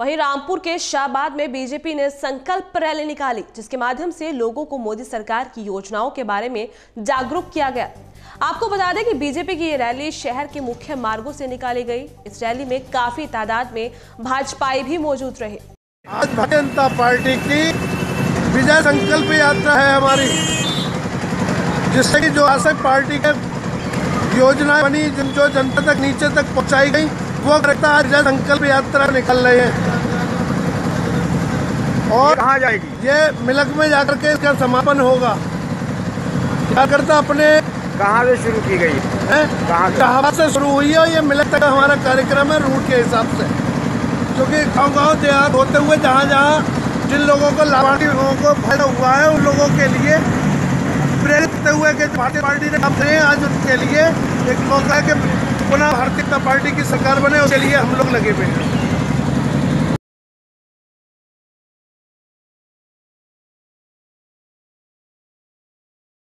वहीं रामपुर के शाहबाद में बीजेपी ने संकल्प रैली निकाली, जिसके माध्यम से लोगों को मोदी सरकार की योजनाओं के बारे में जागरूक किया गया। आपको बता दें कि बीजेपी की ये रैली शहर के मुख्य मार्गों से निकाली गई। इस रैली में काफ़ी तादाद में भाजपाई भी मौजूद रहे। आज भारतीय जनता पार्टी की विजय संकल्प यात्रा है हमारी, जिससे कि जो आशा पार्टी के योजनाएँ बनी जो जनता तक नीचे तक पहुंचाई गई वो करता आज विजय संकल्प यात्रा निकल रहे हैं। और कहाँ जाएगी? ये मिलक में जाकर के इसका समापन होगा। क्या करता अपने? कहाँ से शुरू की गई? है? कहाँ से? शुरू हुई है और ये मिलक तक हमारा कार्यक्रम है रूट के हिसाब से। क्योंकि गाँव गाँव देहात होते हुए जहाँ जहाँ जिन लोगों को लाभार्थी लोगों को फ़ायदा हुआ है उन लोगों के लिए करते हुए कि भारतीय पार्टी ने काम करें आज उनके लिए एक मौका है कि पुनः भारतीय जनता पार्टी की सरकार बने, उसके लिए हम लोग लगे हुए हैं।